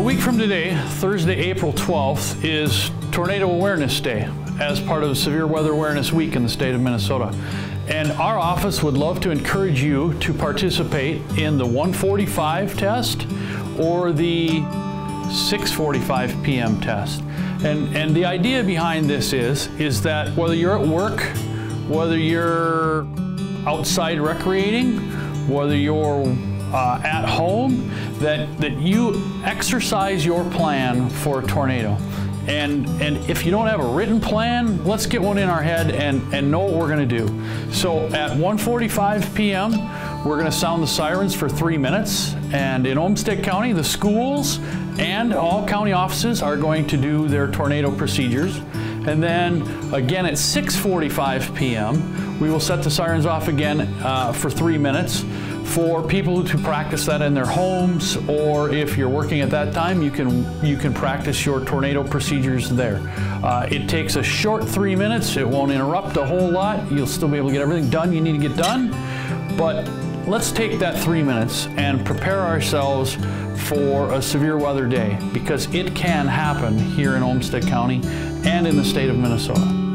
week from today, Thursday, April 12th, is Tornado Awareness Day as part of Severe Weather Awareness Week in the state of Minnesota. And our office would love to encourage you to participate in the 145 test or the 6:45 p.m. test. And and the idea behind this is is that whether you're at work, whether you're outside recreating, whether you're uh, at home, that that you exercise your plan for a tornado. And, and if you don't have a written plan, let's get one in our head and, and know what we're going to do. So at 1.45 p.m., we're going to sound the sirens for three minutes. And in Olmsted County, the schools and all county offices are going to do their tornado procedures. And then again at 6.45 p.m., we will set the sirens off again uh, for three minutes for people to practice that in their homes or if you're working at that time you can you can practice your tornado procedures there. Uh, it takes a short three minutes. It won't interrupt a whole lot. You'll still be able to get everything done you need to get done. But let's take that three minutes and prepare ourselves for a severe weather day because it can happen here in Olmsted County and in the state of Minnesota.